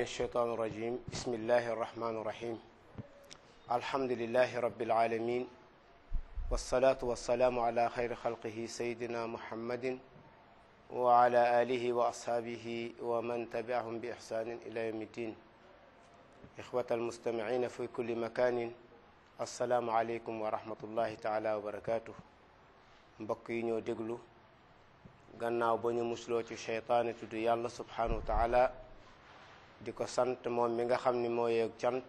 من الشيطان الرجيم بسم الله الرحمن الرحيم الحمد لله رب العالمين والصلاة والسلام على خير خلقه سيدنا محمد وعلى آله وأصحابه ومن تبعهم بإحسان إلى يوم الدين إخوة المستمعين في كل مكان asalaamualeykum wa rahmatullahi taala wa barakaatu mbokk yi ñoo déglu gannaaw ba ñu musloo ci cheytaane tudd yàlla subhanahu wa taala di ko sant moom mi nga xam ni moo yeeg cant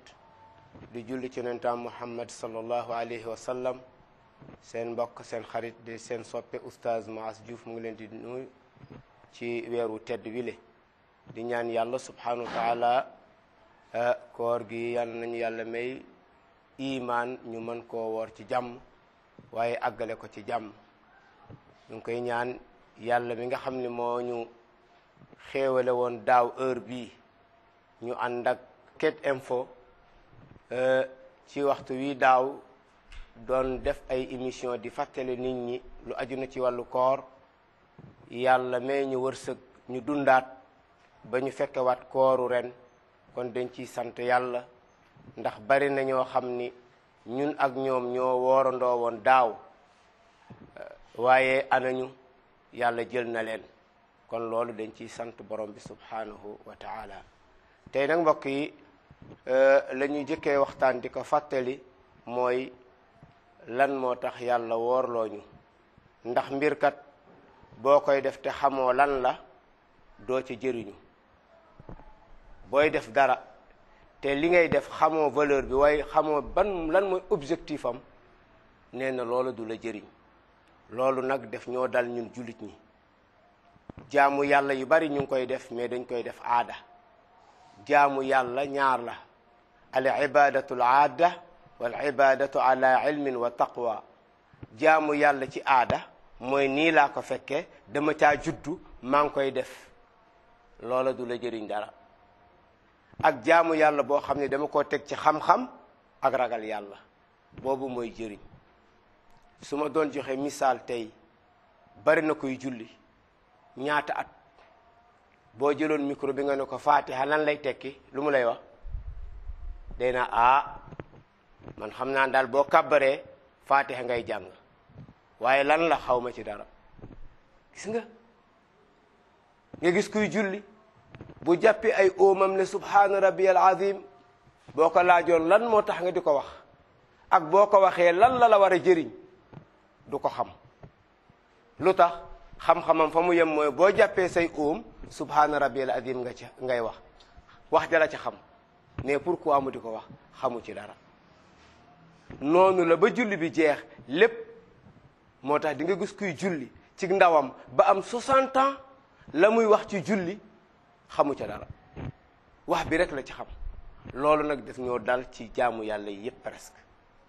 di julli ci yonentam muhammad sallallahu alayhi wa sallam seen mbokk seen xarit di seen soppe oustaz Mass Diouf mu ngi leen di nuyu ci weeru tedd wile di ñaan yàlla subhanahu wa taala koor gi yàlla nañu yàlla may imaan ñu mën koo woor ci jàmm waaye àggale ko ci jàmm ñu ngi koy ñaan yàlla mi nga xam ne moo ñu xéewale woon daaw heure bii ñu ànd ak Ket Info ci waxtu wi daaw doon def ay émission di fàttale nit ñi lu aju na ci wàllu koor yàlla may ñu wërsëg ñu dundaat ba ñu fekkewaat kooru ren kon dañ ciy sant yàlla ndax bari na ñoo xam ni ñun ak ñoom ñoo woorandoo woon daaw waaye anañu yàlla jël na leen kon loolu dañ ciy sant borom bi subhanahu wa taala tey nag mbokk yi la ñuy jëkkee waxtaan di ko fàttali mooy lan moo tax yàlla woorloo ñu ndax mbir kat boo koy def te xamoo lan la doo ci jëriñu booy def dara te li ngay def xamoo valeur bi waaye xamoo ban lan mooy objectif am nee na loolu du la jëriñ loolu nag def ñoo dal ñun jullit ñi jaamu yàlla yu bari ñu ngi koy def mais dañ koy def aada jaamu yàlla ñaar la al ibadatu al aada wal ibadatu ala ilmin wa taqwa jaamu yàlla ci aada mooy nii laa ko fekkee dama caa juddu maa ngi koy def loola du la jëriñ dara ak jaamu yàlla boo xam ne dama koo teg ci xam-xam ak ragal yàlla boobu mooy jëriñ su ma doon joxe misaal tey bari na koy julli ñaata at boo jëloon micro bi nga ne ko faatiha lan lay tekki lu mu lay wax day na ah man xam naa daal boo kàbbaree faatiha ngay jàng waaye lan la xaw ma ci dara gis nga nga gis kuy julli bu jàppee ay óomam ne subhaana rabbiyal azim boo ko laajoon lan moo tax nga di ko wax ak boo ko waxee lan la la war a jëriñ du ko xam lu tax xam-xamam fa mu yem mooy boo jàppee say óom subhaana rabbiyal azim nga ca ngay wax wax jala ca xam mais pourquoi mu di ko wax xamu ci dara noonu la ba julli bi jeex lépp moo tax di nga gis kuy julli ci ndawam ba am 60 ans la muy wax ci julli xamu ca dara wax bi rek la ci xam loolu nag daf ñoo dal ci jaamu yàlla yi yëpp presque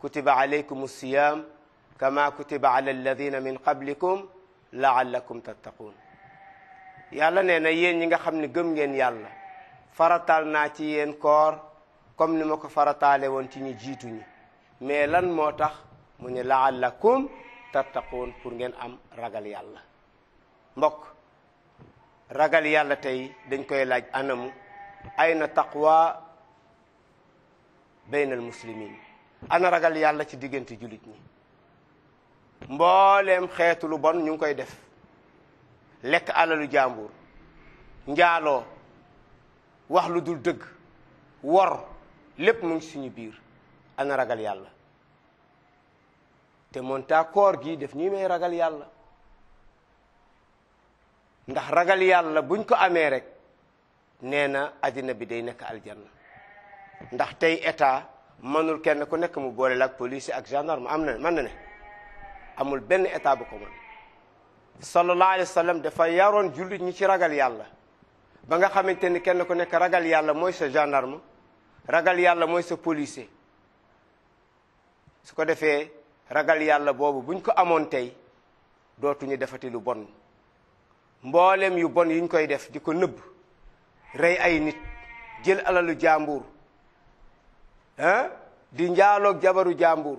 kutiba alaykum siyam kama kutiba ala alladina min qablikum laallakum tattaqun yàlla nee na yéen ñi nga xam ne gëm ngeen yàlla farataal naa ci yéen koor comme ni ma ko farataale woon ci ñu jiitu ñi mais lan moo tax mu ne laallakum tattaqun pour ngeen am ragal yàlla mbokk ragal yàlla tey dañ koy laaj anamu ay na taqwa baynal muslimin ana ragal yàlla ci diggante jullit ñi mbooleem xeetu lu bon ñu ngi koy def lekk alalu jàmbur njaaloo wax lu dul dëgg wor lépp mu ngi suñu biir ana ragal yàlla te monta koor gi def ñuy may ragal yàlla ndax ragal yàlla buñ ko amee rek nee na addina bi day nekk aljanna ndax tey état mënul kenn ku nekk mu boole la ak police ak gendarme am na mën na ne amul benn état bu ko mën sallallahu alayhi wa sallam dafa yaroon jullit ñi ci ragal yàlla ba nga xamante ni kenn ku nekk ragal yàlla mooy sa gendarme ragal yàlla mooy sa policier su ko defee ragal yàlla boobu buñ ko amoon tey dootuñu defati lu bon mboolem yu bon yuñ koy def di ko nëbb rey ay nit jël alalu jàmbur ah di njaaloog jabaru jàmbur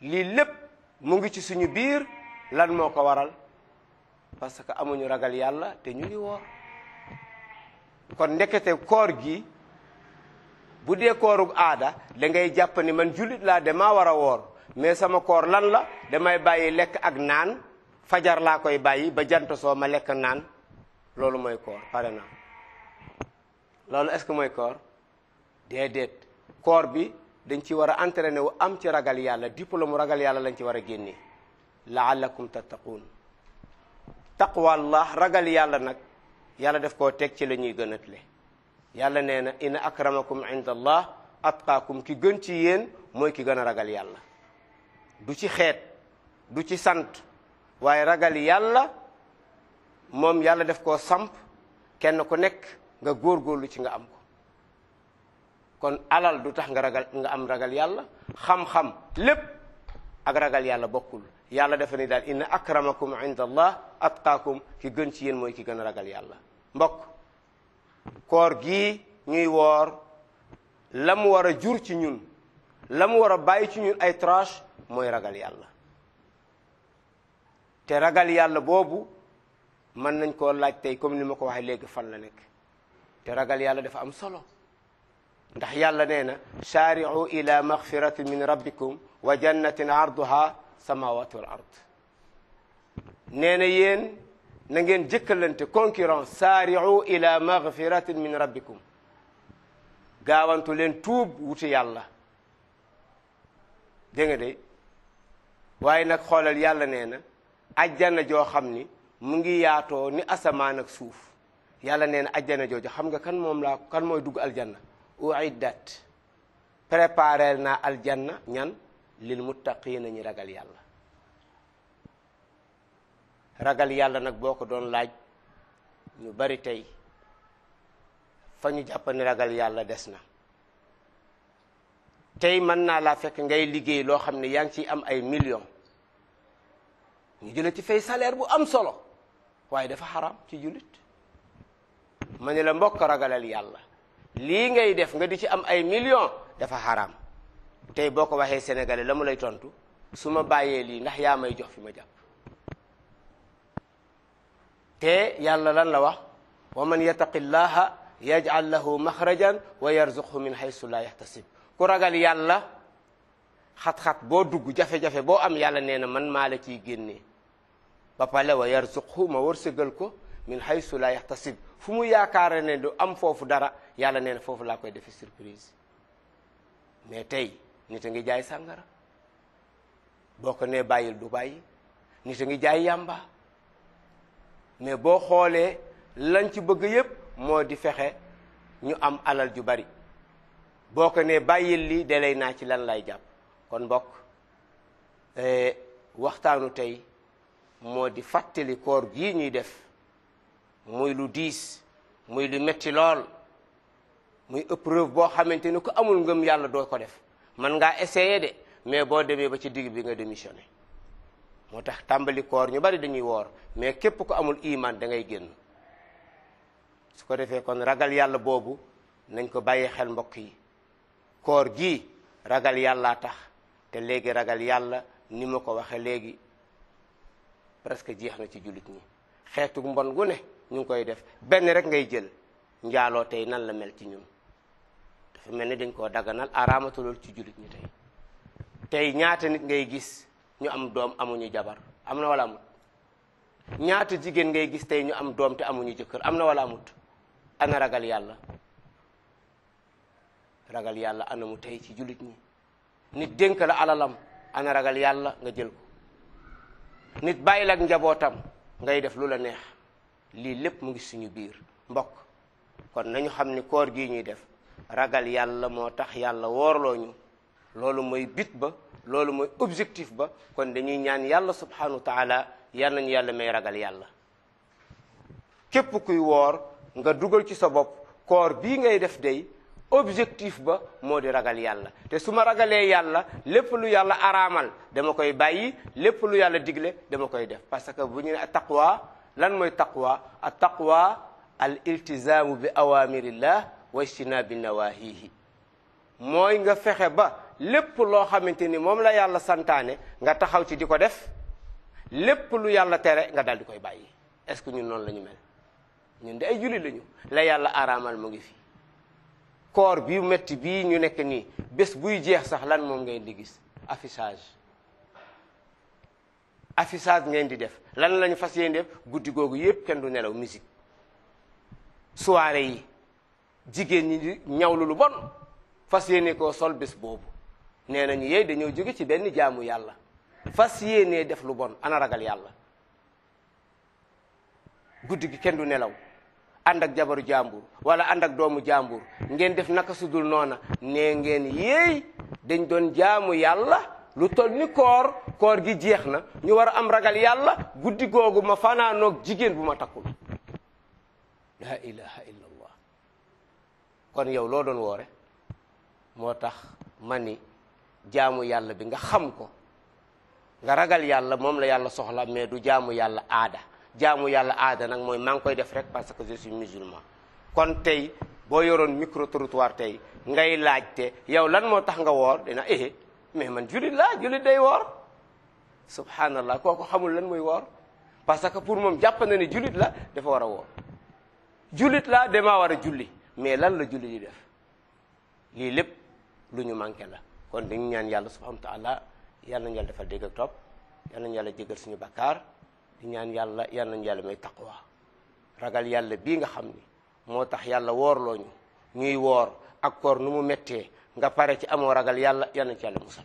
lii lépp mu ngi ci suñu biir lan moo ko waral parce que amuñu ragal yàlla te ñu ngi woor kon ndekete koor gi bu dee koorug aada da ngay jàpp ni man jullit laa damaa war a woor mais sama koor lan la damay bàyyi lekk ak naan fajar laa koy bàyyi ba jant soo ma lekk naan loolu mooy koor pare naa loolu est-ce que mooy koor déedéet koor bi dañ ci war a entraîné wu am ci ragal yàlla diplôme mu ragal yàlla lañ ci war a génnee laallakum tattaquun taqwallah ragal yàlla nag yàlla def koo teg ci la ñuy gënatle yàlla nee na inna akramakum inda allah atqaakum ki gën ci yéen mooy ki gën a ragal yàlla du ci xeet du ci sant waaye ragal yàlla moom yàlla def koo samp kenn ku nekk nga góorgóorlu ci nga am ko kon alal du tax nga ragal nga am ragal yàlla xam-xam lépp ak ragal yàlla bokkul yàlla dafa ni daal inna akramakum inda allah atqaakum ki gën ci yéen mooy ki gën a ragal yàlla mbokk koor gii ñuy woor la mu war a jur ci ñun la mu war a bàyyi ci ñun ay trace mooy ragal yàlla te ragal yàlla boobu mën nañ koo laaj tey comme ni ma ko waxee léegi fan la nekk te ragal yàlla dafa am solo ndax yàlla nee na saari'u ila magfiratin min rabbikum wa jannatin arduha samawati wal ard nee na yéen na ngeen jëkkalante concurrence saari'u ila maghfiratin min rabbikum gaawantu leen tuub wuti yàlla dégg nga de waaye nag xoolal yàlla nee na ajjana joo xam ni mu ngi yaatoo ni asamaan ak suuf yàlla nee na ajjana jooju xam nga kan moom laa kan mooy dugg aljanna uiddat prépareel naa aljanna ñan lil muttaqiina ñi ragal yàlla ragal yàlla nag boo ko doon laaj ñu bari tey fa ñu jàpp ne ragal yàlla des na tey mën naa laa fekk ngay liggéey loo xam ne yaa ngi ciy am ay millions ñu jële ci fay salaire bu am solo waaye dafa xaram ci jullit ma ne la mbokk ragalal yàlla lii ngay def nga di ci am ay millions dafa xaraam tey boo ko waxee sénégalais la mu lay tontu su ma bàyyee lii ndax yaa may jox fi ma jàpp te yàlla lan la wax wa man yattaqi llaha yaj'al lahu maxrajan wa yarzuqhu min haysu la yahtasib ku ragal yàlla xat-xat boo dugg jafe-jafe boo am yàlla nee na man maa la ciy génnee ba pale wa yarzuqhu ma wërsëgal ko min haysu la yaxtasib fu mu yaakaare ne du am foofu dara yàlla nee na foofu laa koy defi surprise mais tey nit a ngi jaay sàngara boo ko nee bàyyil du bàyyi nit a ngi jaay yàmba mais boo xoolee lañ ci bëgg yépp moo di fexe ñu am alal ju bari boo ko nee bàyyil li dalay naa ci lan lay jàpp kon mbokk waxtaanu tey moo di fàttali koor gii ñuy def muy lu diis muy lu metti lool muy épreuve boo xamante ni ku amul ngëm yàlla doo ko def man ngaa essayer de mais boo demee ba ci digg bi nga démissionné moo tax tàmbali koor ñu bari dañuy woor mais képp ku amul iman da ngay génn su ko defee kon ragal yàlla boobu nañ ko bàyyi xel mbokk yi koor gi ragal yàllaa tax te léegi ragal yàlla ni ma ko waxe léegi presque jeex na ci jullit ñi xeetu mbon gu ne ñu ngi koy def benn rek ngay jël njaaloo tey nan la mel ci ñun dafa mel ni dañ koo daganal araamatulool ci jullit ñi tey tey ñaata nit ngay gis ñu am doom amuñu jabar am na wala amut ñaata jigéen ngay gis tey ñu am doom te amuñu jëkkër am na wala amut ana ragal yàlla ragal yàlla anamu tey ci jullit ñi nit dénk la alalam ana ragal yàlla nga jël ko nit bàyyi la ak njabootam ngay def lu la neex lii lépp mu ngi suñu biir mbokk kon nañu xam ni koor gii ñuy def ragal yàlla moo tax yàlla woorloo ñu loolu mooy bit ba loolu mooy objectif ba kon dañuy ñaan yàlla subhanahu wa taala yal nañu yàlla may ragal yàlla képp kuy woor nga dugal ci sa bopp koor bii ngay def day objectif ba moo di ragal yàlla te su ma ragalee yàlla lépp lu yàlla araamal dama koy bàyyi lépp lu yàlla digle dama koy def parce que bu ñu ne taqwa lan mooy taqwa a taqwa al iltizaamu bi awamirillah wa ijtinaabi nawahihi mooy nga fexe ba lépp loo xamante ni moom la yàlla santaane nga taxaw ci di ko def lépp lu yàlla tere nga daal di koy bàyyi est-ce que ñun noonu la ñu mel ñun de ay jullit lañu la yàlla araamal mu ngi fi koor bi metti bii ñu nekk nii bés buy jeex sax lan moom ngeen di gis affichage affichage ngeen di def lan lañu fas yéen def guddi googu yépp kenn du nelaw musique soirée yi jigéen ñi di ñawlu lu bon fas yéene koo sol bés boobu nee nañu yey dañoo jóge ci benn jaamu yàlla fas yéenee def lu bon ana ragal yàlla guddi gi kenn du nelaw ànd ak jabaru jàmbur wala ànd ak doomu jàmbur ngeen def naka su dul noona nee ngeen yéey dañ doon jaamu yàlla lu tol ni koor koor gi jeex na ñu war a am ragal yàlla guddi googu ma fanaanoog jigéen bu ma takkul la ilaha illa allah kon yow loo doon woore moo tax ma ni jaamu yàlla bi nga xam ko nga ragal yàlla moom la yàlla soxla mais du jaamu yàlla aada jaamu yàlla aada nag mooy maa ngi koy def rek parce que je suis musulman kon tey boo yoroon micro trottoir tey ngay laajte yow lan moo tax nga woor dina eh mais man julit laa julit day woor subhanallah kooku xamul lan mooy woor parce que pour moom jàpp na ne jullit la dafa war a woor jullit la damaa war a julli mais lan la julli di def lii lépp lu ñu manqué la kon dañu ñaan yàlla subhanahu wa taala yal nañu yàlla defal dégg ak topp yal nañu yàlla jégal suñu bakkaar di ñaan yàlla yal nañu yàlla may taqwa ragal yàlla bii nga xam ni moo tax yàlla woorloo ñu ñuy woor ak koor nu mu méttee nga pare ci amoo ragal yàlla yal nañu ci yàlla musal